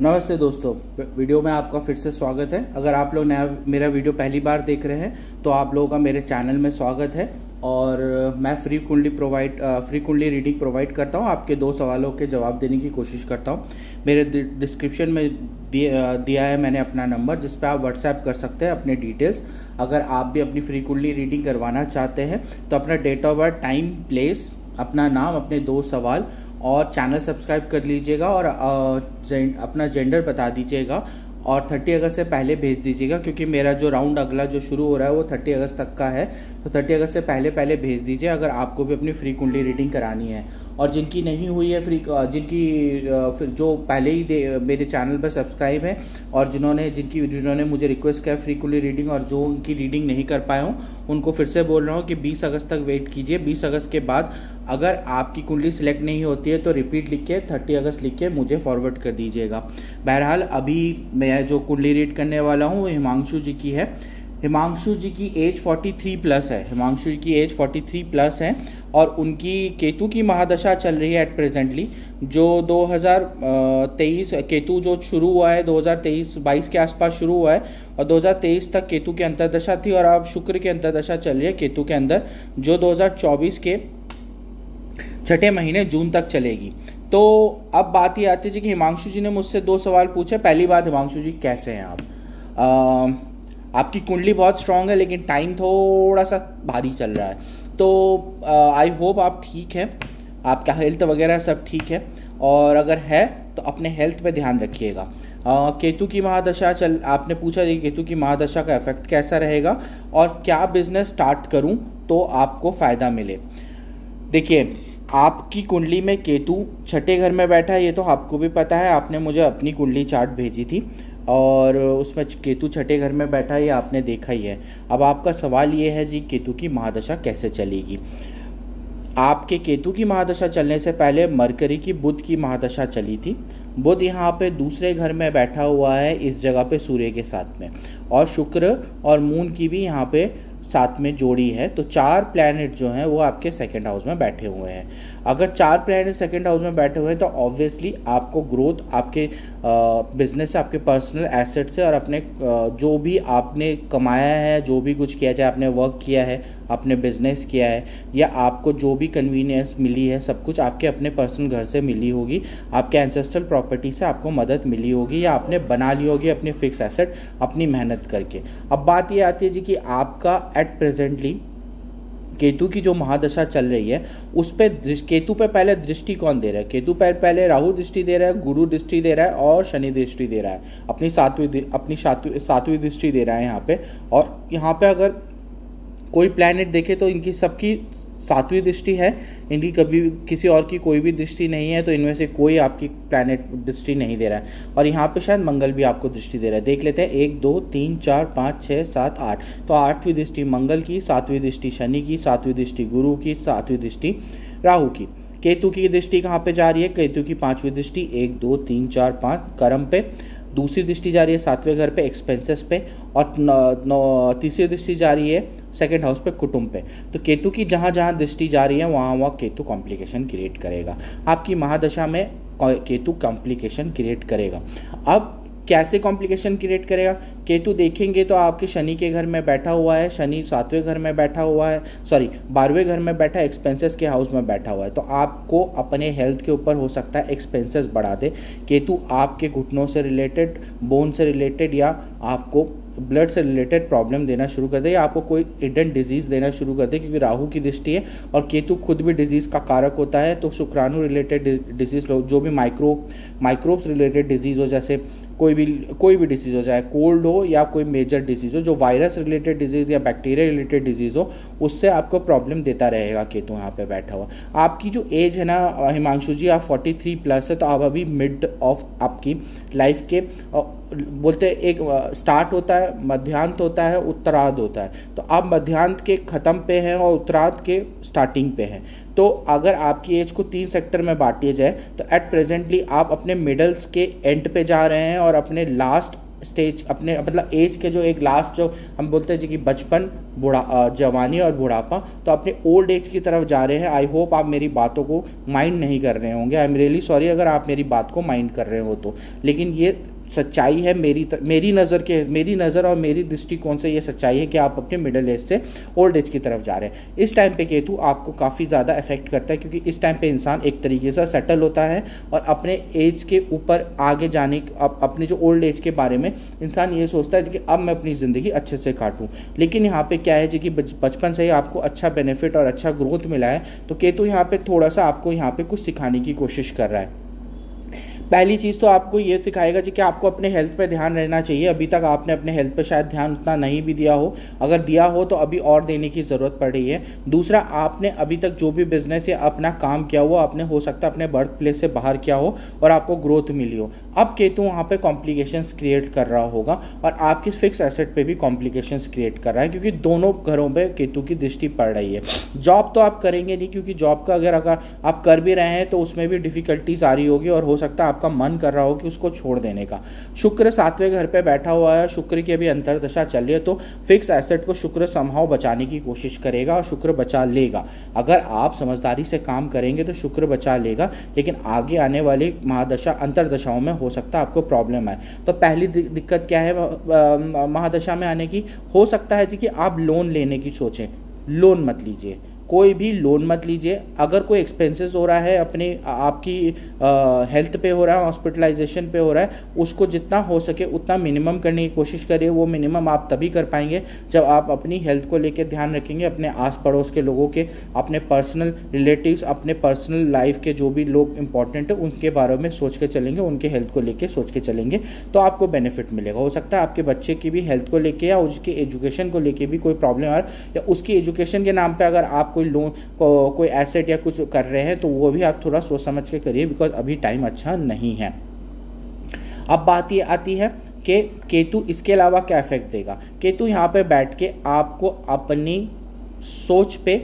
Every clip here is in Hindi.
नमस्ते दोस्तों, वीडियो में आपका फिर से स्वागत है। अगर आप लोग नया मेरा वीडियो पहली बार देख रहे हैं तो आप लोगों का मेरे चैनल में स्वागत है। और मैं free kundli provide free kundli reading provide करता हूँ। आपके दो सवालों के जवाब देने की कोशिश करता हूँ। मेरे डिस्क्रिप्शन में दिया है मैंने अपना नंबर, जिस पर आप व्हाट्सएप कर सकते हैं अपने डिटेल्स। अगर आप भी अपनी फ्री कुंडली रीडिंग करवाना चाहते हैं तो अपना date of birth, time, place, अपना नाम, अपने दो सवाल और चैनल सब्सक्राइब कर लीजिएगा और जें, अपना जेंडर बता दीजिएगा और थर्टी अगस्त से पहले भेज दीजिएगा क्योंकि मेरा जो राउंड अगला जो शुरू हो रहा है वो थर्टी अगस्त तक का है। तो थर्टी अगस्त से पहले पहले भेज दीजिए अगर आपको भी अपनी फ्री कुंडली रीडिंग करानी है। और जिनकी नहीं हुई है फ्री जिनकी फिर जो पहले ही दे मेरे चैनल पर सब्सक्राइब है और जिन्होंने जिनकी जिन्होंने मुझे रिक्वेस्ट किया फ्री कुंडली रीडिंग और जो उनकी रीडिंग नहीं कर पाया हूँ उनको फिर से बोल रहा हूँ कि 20 अगस्त तक वेट कीजिए। 20 अगस्त के बाद अगर आपकी कुंडली सिलेक्ट नहीं होती है तो रिपीट लिख के थर्टी अगस्त लिख के मुझे फॉरवर्ड कर दीजिएगा। बहरहाल, अभी मैं जो कुंडली रीड करने वाला हूँ, वो हिमांशु जी की है। हिमांशु जी की एज 43 प्लस है। हिमांशु जी की एज 43 प्लस है और उनकी केतु की महादशा चल रही है एट प्रेजेंटली जो 2023 केतु जो शुरू हुआ है 2023-22 के आसपास शुरू हुआ है और 2023 तक केतु की अंतरदशा थी और अब शुक्र की अंतरदशा चल रही है केतु के अंदर जो 2024 के छठे महीने जून तक चलेगी। तो अब बात ये आती है कि हिमांशु जी ने मुझसे दो सवाल पूछे। पहली बात हिमांशु जी कैसे हैं आप? आ, आपकी कुंडली बहुत स्ट्रांग है, लेकिन टाइम थोड़ा सा भारी चल रहा है। तो आई होप आप ठीक हैं। आपका हेल्थ वगैरह सब ठीक है। और अगर है तो अपने हेल्थ पे ध्यान रखिएगा। केतु की महादशा चल, आपने पूछा जी केतु की महादशा का इफ़ेक्ट कैसा रहेगा और क्या बिज़नेस स्टार्ट करूँ तो आपको फ़ायदा मिले। देखिए, आपकी कुंडली में केतु छठे घर में बैठा है, ये तो आपको भी पता है। आपने मुझे अपनी कुंडली चार्ट भेजी थी। और उसमें केतु छठे घर में बैठा ये आपने देखा ही है। अब आपका सवाल ये है जी, केतु की महादशा कैसे चलेगी? आपके केतु की महादशा चलने से पहले मरकरी की बुध की महादशा चली थी। बुध यहाँ पे दूसरे घर में बैठा हुआ है, इस जगह पे सूर्य के साथ में। और शुक्र और मून की भी यहाँ पे साथ में जोड़ी है। तो चार प्लैनेट जो हैं, वो आपके सेकेंड हाउस में बैठे हुए हैं। अगर चार प्लैनेट सेकेंड हाउस में बैठे हुए हैं तो ऑब्वियसली आपको ग्रोथ आपके बिज़नेस से आपके पर्सनल एसेट से और अपने जो भी आपने कमाया है, जो भी कुछ किया चाहे आपने वर्क किया है, आपने बिज़नेस किया है, या आपको जो भी कन्वीनियंस मिली है, सब कुछ आपके अपने पर्सनल घर से मिली होगी। आपके एंसेस्ट्रल प्रॉपर्टी से आपको मदद मिली होगी, या आपने बना ली होगी अपनी फिक्स एसेट अपनी मेहनत करके। अब बात ये आती है जी कि आपका एट प्रेजेंटली केतु की जो महादशा चल रही है, उस पर केतु पे पहले दृष्टि कौन दे रहा है? केतु पर पहले राहु दृष्टि दे रहा है, गुरु दृष्टि दे रहा है और शनि दृष्टि दे रहा है। अपनी सातवीं अपनी सातवीं दृष्टि दे रहा है यहाँ पे। और यहाँ पे अगर कोई प्लैनेट देखे तो इनकी सबकी सातवीं दृष्टि है। इनकी कभी किसी और की कोई भी दृष्टि नहीं है तो इनमें से कोई आपकी प्लानट दृष्टि नहीं दे रहा है। और यहाँ पे शायद मंगल भी आपको दृष्टि दे रहा है। देख लेते हैं, एक, दो, तीन, चार, पाँच छः सात, आठ। तो आठवीं दृष्टि मंगल की, सातवीं दृष्टि शनि की, सातवीं दृष्टि गुरु की, सातवीं दृष्टि राहु की। केतु की दृष्टि कहाँ पे जा रही है? केतु की पांचवी दृष्टि, एक, दो, तीन, चार, पाँच, कर्म पे। दूसरी दृष्टि जा रही है सातवें घर पे एक्सपेंसेस पे। और तीसरी दृष्टि जा रही है सेकेंड हाउस पे, कुटुंब पे। तो केतु की जहाँ जहाँ दृष्टि जा रही है, वहाँ वहाँ केतु कॉम्प्लिकेशन क्रिएट करेगा। आपकी महादशा में केतु कॉम्प्लिकेशन क्रिएट करेगा। अब कैसे कॉम्प्लिकेशन क्रिएट करेगा? केतु देखेंगे तो आपके शनि के घर में बैठा हुआ है, शनि सातवें घर में बैठा हुआ है सॉरी बारहवें घर में बैठा है एक्सपेंसेस के हाउस में बैठा हुआ है। तो आपको अपने हेल्थ के ऊपर हो सकता है एक्सपेंसेस बढ़ा दे। केतु आपके घुटनों से रिलेटेड बोन से रिलेटेड या आपको ब्लड से रिलेटेड प्रॉब्लम देना शुरू कर दे या आपको कोई इडन डिज़ीज़ देना शुरू कर दे, क्योंकि राहु की दृष्टि है और केतु खुद भी डिज़ीज़ का कारक होता है तो शुक्राणु रिलेटेड डिज़ीज़ जो भी माइक्रो माइक्रोब्स रिलेटेड डिज़ीज़ हो, जैसे कोई भी कोई भी डिसीज़ हो, चाहे कोल्ड हो या कोई मेजर डिसीज़ हो, जो वायरस रिलेटेड डिज़ीज़ या बैक्टीरिया रिलेटेड डिज़ीज़ हो, उससे आपको प्रॉब्लम देता रहेगा केतु यहाँ पे बैठा हुआ। आपकी जो एज है ना हिमांशु जी, आप 43 प्लस है तो आप अभी मिड ऑफ़ आपकी लाइफ के बोलते एक स्टार्ट होता है, मध्यांत होता है, उत्तरार्ध होता है। तो आप मध्यांत के ख़त्म पे हैं और उत्तरार्ध के स्टार्टिंग पे हैं। तो अगर आपकी एज को तीन सेक्टर में बांटिए जाए तो एट प्रेजेंटली आप अपने मिडल्स के एंड पे जा रहे हैं और अपने लास्ट स्टेज अपने मतलब एज के जो एक लास्ट जो हम बोलते हैं जी कि बचपन, बुढ़ा जवानी और बुढ़ापा तो अपने ओल्ड एज की तरफ़ जा रहे हैं। आई होप आप मेरी बातों को माइंड नहीं कर रहे होंगे। आई एम रियली सॉरी अगर आप मेरी बात को माइंड कर रहे हो तो। लेकिन ये सच्चाई है मेरी मेरी नज़र के मेरी नज़र और मेरी दृष्टिकोण से ये सच्चाई है कि आप अपने मिडिल एज से ओल्ड एज की तरफ़ जा रहे हैं। इस टाइम पे केतु आपको काफ़ी ज़्यादा इफ़ेक्ट करता है क्योंकि इस टाइम पे इंसान एक तरीके से सेटल होता है और अपने एज के ऊपर आगे जाने अप, अपने जो ओल्ड एज के बारे में इंसान ये सोचता है कि अब मैं अपनी ज़िंदगी अच्छे से काटूँ। लेकिन यहाँ पर क्या है जी कि बचपन से ही आपको अच्छा बेनिफिट और अच्छा ग्रोथ मिला है। तो केतु यहाँ पर थोड़ा सा आपको यहाँ पर कुछ सिखाने की कोशिश कर रहा है। पहली चीज़ तो आपको ये सिखाएगा जी कि आपको अपने हेल्थ पे ध्यान रहना चाहिए। अभी तक आपने अपने हेल्थ पे शायद ध्यान उतना नहीं भी दिया हो। अगर दिया हो तो अभी और देने की ज़रूरत पड़ रही है। दूसरा, आपने अभी तक जो भी बिज़नेस या अपना काम किया हुआ, आपने हो सकता है अपने बर्थ प्लेस से बाहर किया हो और आपको ग्रोथ मिली हो। अब केतु वहाँ पर कॉम्प्लिकेशन क्रिएट कर रहा होगा और आपकी फिक्स एसेट पर भी कॉम्प्लिकेशन क्रिएट कर रहा है क्योंकि दोनों घरों पर केतु की दृष्टि पड़ रही है। जॉब तो आप करेंगे नहीं क्योंकि जॉब का अगर अगर आप कर भी रहे हैं तो उसमें भी डिफ़िकल्टीज आ रही होगी और हो सकता है आपका मन कर रहा हो कि उसको छोड़ देने का। शुक्र सातवें घर पे बैठा हुआ है, शुक्र की अभी अंतरदशा चल रही है तो फिक्स एसेट को शुक्र संभाव बचाने की कोशिश करेगा और शुक्र बचा लेगा। अगर आप समझदारी से काम करेंगे तो शुक्र बचा लेगा, लेकिन आगे आने वाली महादशा अंतरदशाओं में हो सकता है आपको प्रॉब्लम है। तो पहली दिक्कत क्या है महादशा में आने की? हो सकता है जी कि आप लोन लेने की सोचें। लोन मत लीजिए। कोई भी लोन मत लीजिए। अगर कोई एक्सपेंसेस हो रहा है, अपने आपकी हेल्थ पे हो रहा है हॉस्पिटलाइजेशन पे हो रहा है, उसको जितना हो सके उतना मिनिमम करने की कोशिश करिए। वो मिनिमम आप तभी कर पाएँगे जब आप अपनी हेल्थ को लेकर ध्यान रखेंगे, अपने आस पड़ोस के लोगों के, अपने पर्सनल रिलेटिव्स अपने पर्सनल लाइफ के जो भी लोग इंपॉर्टेंट है, उनके बारे में सोच के चलेंगे, उनके हेल्थ को लेकर सोच के चलेंगे तो आपको बेनिफिट मिलेगा। हो सकता है आपके बच्चे की भी हेल्थ को लेकर या उसके एजुकेशन को लेकर भी कोई प्रॉब्लम आ रहा है या उसकी एजुकेशन के नाम पर अगर आप कोई लोन को, कोई एसेट या कुछ कर रहे हैं तो वो भी आप थोड़ा सोच समझ के करिए बिकॉज़ अभी टाइम अच्छा नहीं है। अब बात ये आती है कि केतु इसके अलावा क्या इफ़ेक्ट देगा? केतु यहाँ पे बैठ के आपको अपनी सोच पे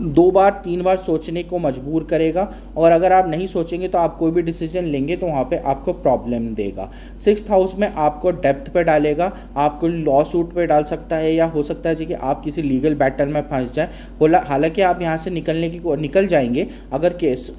दो बार, तीन बार सोचने को मजबूर करेगा और अगर आप नहीं सोचेंगे तो आप कोई भी डिसीज़न लेंगे तो वहाँ पे आपको प्रॉब्लम देगा। सिक्स हाउस में आपको डेप्थ पे डालेगा, आपको लॉ सूट पे डाल सकता है या हो सकता है कि आप किसी लीगल बैटल में फंस जाए। हालाँकि आप यहाँ से निकलने की निकल जाएँगे, अगर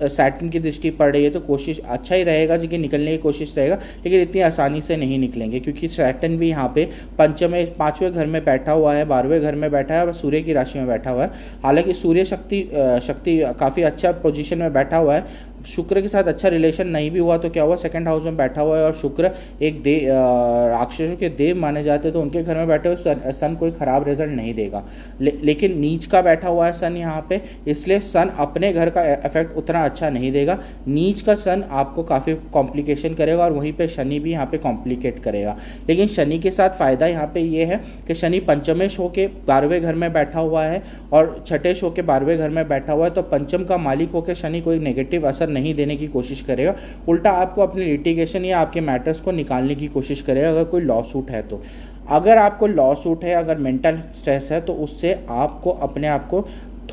सैटन की दृष्टि पड़ रही है तो कोशिश अच्छा ही रहेगा जी निकलने की कोशिश रहेगा, लेकिन इतनी आसानी से नहीं निकलेंगे, क्योंकि सैटन भी यहाँ पे पंचमें, पाँचवें घर में बैठा हुआ है, बारहवें घर में बैठा है और सूर्य की राशि में बैठा हुआ है। हालाँकि सूर्य शक्ति शक्ति काफ़ी अच्छा पोजीशन में बैठा हुआ है। शुक्र के साथ अच्छा रिलेशन नहीं भी हुआ तो क्या हुआ? सेकंड हाउस में बैठा हुआ है और शुक्र एक दे राक्षसों के देव माने जाते हैं तो उनके घर में बैठे हुए सन, सन कोई ख़राब रिज़ल्ट नहीं देगा। ले, लेकिन नीच का बैठा हुआ है सन यहाँ पे इसलिए सन अपने घर का इफ़ेक्ट उतना अच्छा नहीं देगा। नीच का सन आपको काफ़ी कॉम्प्लिकेशन करेगा और वहीं पर शनि भी यहाँ पर कॉम्प्लिकेट करेगा। लेकिन शनि के साथ फ़ायदा यहाँ पर ये है कि शनि पंचमे शो के बारहवें घर में बैठा हुआ है और छठे शो के बारहवें घर में बैठा हुआ है तो पंचम का मालिक होकर शनि कोई नेगेटिव असर नहीं देने की कोशिश करेगा। उल्टा आपको अपने लिटिगेशन या आपके मैटर्स को निकालने की कोशिश करेगा अगर कोई लॉ सूट है तो। अगर आपको लॉ सूट है, अगर मेंटल स्ट्रेस है तो उससे आपको अपने आप को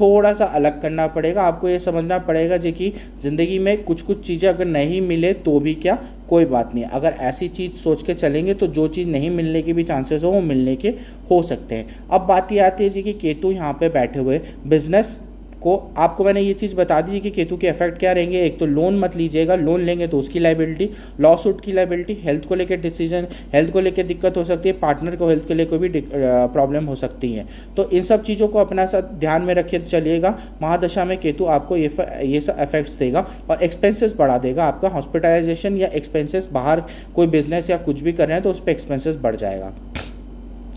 थोड़ा सा अलग करना पड़ेगा। आपको ये समझना पड़ेगा जी कि ज़िंदगी में कुछ कुछ चीज़ें अगर नहीं मिले तो भी क्या? कोई बात नहीं। अगर ऐसी चीज़ सोच के चलेंगे तो जो चीज़ नहीं मिलने के भी चांसेस हो, वो मिलने के हो सकते हैं। अब बात ये आती है जी कि केतु यहाँ पे बैठे हुए बिज़नेस को आपको मैंने ये चीज़ बता दी कि केतु के इफ़ेक्ट क्या रहेंगे? एक तो लोन मत लीजिएगा लोन लेंगे तो उसकी लाइबिलिटी लॉस सूट की लाइबिलिटी हेल्थ को लेकर डिसीज़न हेल्थ को लेकर दिक्कत हो सकती है पार्टनर को हेल्थ के लिए कोई भी प्रॉब्लम हो सकती है। तो इन सब चीज़ों को अपना साथ ध्यान में रखे चलिएगा। महादशा में केतु आपको ये ये सब इफेक्ट्स देगा और एक्सपेंसेस बढ़ा देगा। आपका हॉस्पिटलाइजेशन या एक्सपेंसेस बाहर कोई बिज़नेस या कुछ भी कर रहे हैं तो उस पर एक्सपेंसेस बढ़ जाएगा।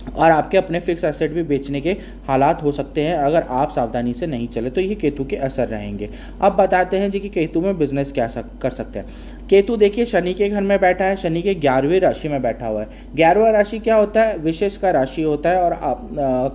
और आपके अपने फिक्स एसेट भी बेचने के हालात हो सकते हैं, अगर आप सावधानी से नहीं चले तो ये केतु के असर रहेंगे। अब बताते हैं जी कि केतु में बिज़नेस क्या कर सकते हैं। केतु देखिए शनि के घर में बैठा है शनि के ग्यारहवीं राशि में बैठा हुआ है। ग्यारहवा राशि क्या होता है? विशेष का राशि होता है और आ,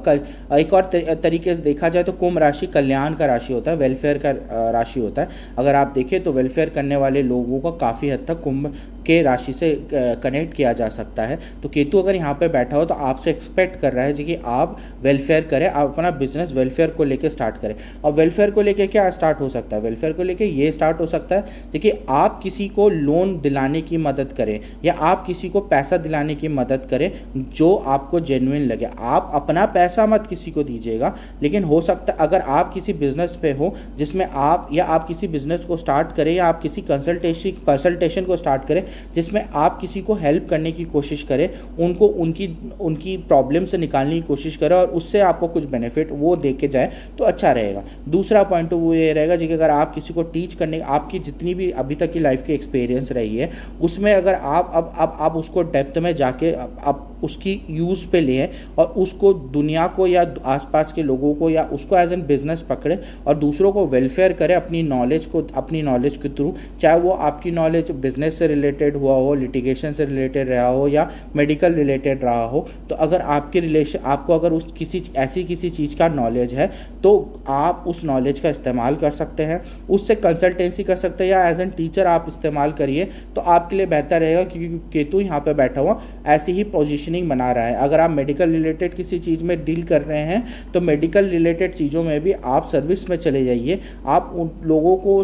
कल एक और तरीके से देखा जाए तो कुंभ राशि कल्याण का राशि होता है वेलफेयर का राशि होता है। अगर आप देखें तो वेलफेयर करने वाले लोगों को काफ़ी हद तक कुंभ के राशि से कनेक्ट किया जा सकता है। तो केतु अगर यहाँ पर बैठा हो तो आपसे एक्सपेक्ट कर रहा है कि आप वेलफेयर करें आप अपना बिज़नेस वेलफेयर को लेकर स्टार्ट करें। और वेलफेयर को लेकर क्या स्टार्ट हो सकता है? वेलफेयर को लेकर ये स्टार्ट हो सकता है देखिए आप किसी को लोन दिलाने की मदद करें, या आप किसी को पैसा दिलाने की मदद करें, जो आपको जेन्युइन लगे। आप अपना पैसा मत किसी को दीजिएगा, लेकिन हो सकता है अगर आप किसी बिज़नेस पे हो, जिसमें आप, या आप किसी बिज़नेस को स्टार्ट करें, या आप किसी कंसल्टेशन कंसल्टेशन को स्टार्ट करें, जिसमें आप किसी को हेल्प करने की कोशिश करें, उनको, उनकी उनकी प्रॉब्लम से निकालने की कोशिश करें, और उससे आपको कुछ बेनिफिट वो दे के जाए तो अच्छा रहेगा। दूसरा पॉइंट वो ये रहेगा जी कि अगर आप किसी को टीच करने, आपकी जितनी भी अभी तक की लाइफ की एक्सपीरियंस रही है, उसमें अगर आप, अब अब आप उसको डेप्थ में जाके, अब उसकी यूज़ पे लें और उसको दुनिया को या आसपास के लोगों को या उसको एज एन बिज़नेस पकड़े और दूसरों को वेलफेयर करें अपनी नॉलेज को, अपनी नॉलेज के थ्रू चाहे वो आपकी नॉलेज बिज़नेस से रिलेटेड हुआ हो लिटिगेशन से रिलेटेड रहा हो या मेडिकल रिलेटेड रहा हो तो अगर आपके रिलेशन आपको अगर उस किसी, ऐसी किसी चीज़ का नॉलेज है तो आप उस नॉलेज का इस्तेमाल कर सकते हैं, उससे कंसल्टेंसी कर सकते हैं या एज एन टीचर आप इस्तेमाल करिए तो आपके लिए बेहतर रहेगा क्योंकि केतु यहाँ पर बैठा हुआ ऐसी ही पोजिशनिंग बना रहा है। अगर आप मेडिकल रिलेटेड किसी चीज़ में डील कर रहे हैं तो मेडिकल रिलेटेड चीज़ों में भी आप सर्विस में चले जाइए। आप उन लोगों को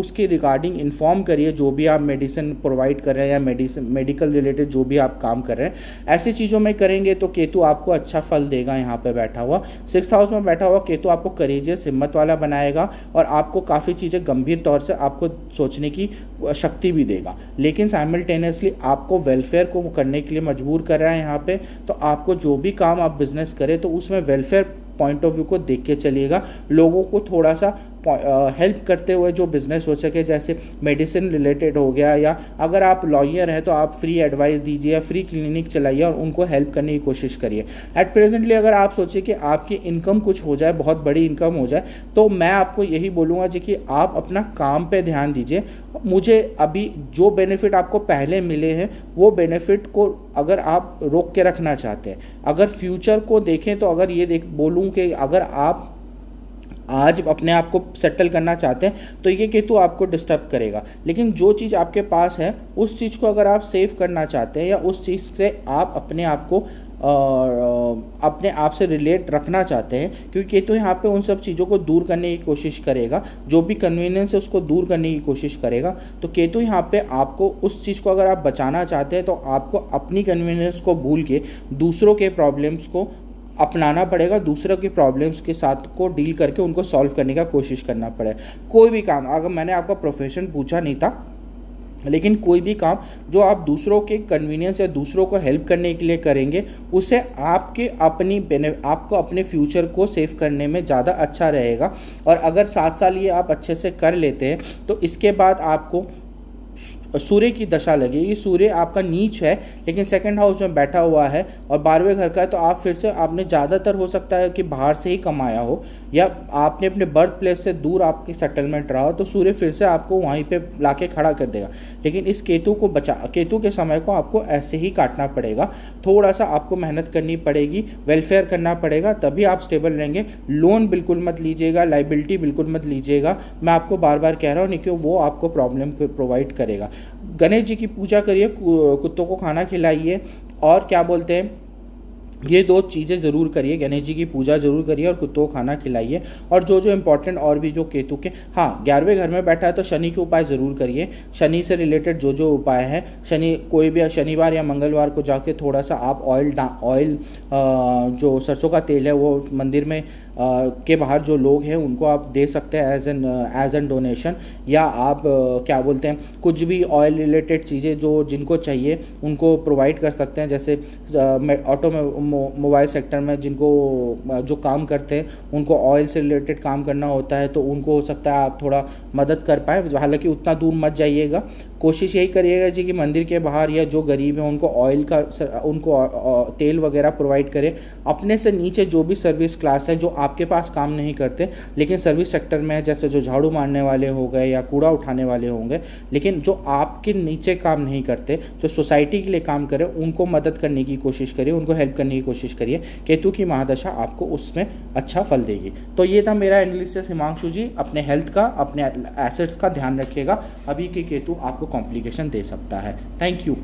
उसके रिगार्डिंग इन्फॉर्म करिए जो भी आप मेडिसिन प्रोवाइड कर रहे हैं या मेडिसिन मेडिकल रिलेटेड जो भी आप काम कर रहे हैं। ऐसी चीज़ों में करेंगे तो केतु आपको अच्छा फल देगा यहाँ पे बैठा हुआ। सिक्स हाउस में बैठा हुआ केतु आपको करेजियस हिम्मत वाला बनाएगा और आपको काफ़ी चीज़ें गंभीर तौर से आपको सोचने की शक्ति भी देगा। लेकिन साइमल्टेनियसली आपको वेलफेयर को करने के लिए मजबूर कर रहा है यहाँ पे तो आपको जो भी काम आप बिज़नेस करें तो उसमें वेलफेयर पॉइंट ऑफ़ व्यू को देख के चलिएगा। लोगों को थोड़ा सा हेल्प करते हुए जो बिज़नेस हो सके, जैसे मेडिसिन रिलेटेड हो गया या अगर आप लॉयर हैं तो आप फ्री एडवाइस दीजिए या फ्री क्लिनिक चलाइए और उनको हेल्प करने की कोशिश करिए। एट प्रेजेंटली अगर आप सोचिए कि आपकी इनकम कुछ हो जाए, बहुत बड़ी इनकम हो जाए तो मैं आपको यही बोलूँगा जी कि आप अपना काम पर ध्यान दीजिए। मुझे अभी जो बेनिफिट आपको पहले मिले हैं, वो बेनिफिट को अगर आप रोक के रखना चाहते हैं, अगर फ्यूचर को देखें तो अगर ये देख, बोलूँ कि अगर आप आज अपने आप को सेटल करना चाहते हैं तो ये केतु आपको डिस्टर्ब करेगा। लेकिन जो चीज़ आपके पास है, उस चीज़ को अगर आप सेव करना चाहते हैं या उस चीज़ से आप अपने आप को अपने आप से रिलेट रखना चाहते हैं, क्योंकि केतु यहाँ पे उन सब चीज़ों को दूर करने की कोशिश करेगा। जो भी कन्वीनियंस है, उसको दूर करने की कोशिश करेगा। तो केतु यहाँ पे आपको उस चीज़ को अगर आप बचाना चाहते हैं तो आपको अपनी कन्वीनियंस को भूल के दूसरों के प्रॉब्लम्स को अपनाना पड़ेगा, दूसरों की प्रॉब्लम्स के साथ को डील करके उनको सॉल्व करने का कोशिश करना पड़े। कोई भी काम, अगर मैंने आपका प्रोफेशन पूछा नहीं था, लेकिन कोई भी काम जो आप दूसरों के कन्वीनियंस या दूसरों को हेल्प करने के लिए करेंगे, उसे आपके अपनी आपको अपने फ्यूचर को सेव करने में ज़्यादा अच्छा रहेगा। और अगर सात साल ये आप अच्छे से कर लेते हैं तो इसके बाद आपको सूर्य की दशा लगेगी सूर्य आपका नीच है, लेकिन सेकंड हाउस में बैठा हुआ है और बारहवें घर का है तो आप फिर से आपने ज़्यादातर हो सकता है कि बाहर से ही कमाया हो या आपने अपने बर्थ प्लेस से दूर आपकी सेटलमेंट रहा हो तो सूर्य फिर से आपको वहीं पे लाके खड़ा कर देगा। लेकिन इस केतु को बचा, केतु के समय को आपको ऐसे ही काटना पड़ेगा। थोड़ा सा आपको मेहनत करनी पड़ेगी वेलफेयर करना पड़ेगा, तभी आप स्टेबल रहेंगे। लोन बिल्कुल मत लीजिएगा लाइबिलिटी बिल्कुल मत लीजिएगा। मैं आपको बार बार कह रहा हूँ, नहीं कि वो आपको प्रॉब्लम प्रोवाइड करेगा। गणेश जी की पूजा करिए कुत्तों को खाना खिलाइए और क्या बोलते हैं, ये दो चीज़ें ज़रूर करिए, गणेश जी की पूजा ज़रूर करिए और कुत्तों को खाना खिलाइए और जो जो इम्पोर्टेंट और भी जो केतु के हाँ ग्यारहवें घर में बैठा है तो शनि के उपाय ज़रूर करिए। शनि से रिलेटेड जो जो उपाय हैं, शनि कोई भी, शनिवार या मंगलवार को जाके थोड़ा सा आप ऑयल ऑयल जो सरसों का तेल है वो मंदिर में के बाहर जो लोग हैं, उनको आप दे सकते हैं as an as an donation या आप क्या बोलते हैं, कुछ भी ऑयल रिलेटेड चीज़ें जो जिनको चाहिए, उनको प्रोवाइड कर सकते हैं। जैसे ऑटो मोबाइल सेक्टर में जिनको जो काम करते हैं, उनको ऑयल से रिलेटेड काम करना होता है तो उनको हो सकता है आप थोड़ा मदद कर पाए। हालाँकि उतना दूर मत जाइएगा कोशिश यही करिएगा जी कि मंदिर के बाहर या जो गरीब हैं, उनको ऑयल का उनको तेल वगैरह प्रोवाइड करें। अपने से नीचे जो भी सर्विस क्लास है, जो आपके पास काम नहीं करते, लेकिन सर्विस सेक्टर में है, जैसे जो झाड़ू मारने वाले हो गए या कूड़ा उठाने वाले होंगे, लेकिन जो आपके नीचे काम नहीं करते, जो सोसाइटी के लिए काम करें, उनको मदद करने की कोशिश करिए, उनको हेल्प करने की कोशिश करिए। केतु की महादशा आपको उसमें अच्छा फल देगी। तो ये था मेरा एनालिसिस हिमांशु जी, अपने हेल्थ का, अपने एसेट्स का ध्यान रखिएगा। अभी के केतु आपको कॉम्प्लिकेशन दे सकता है। Thank you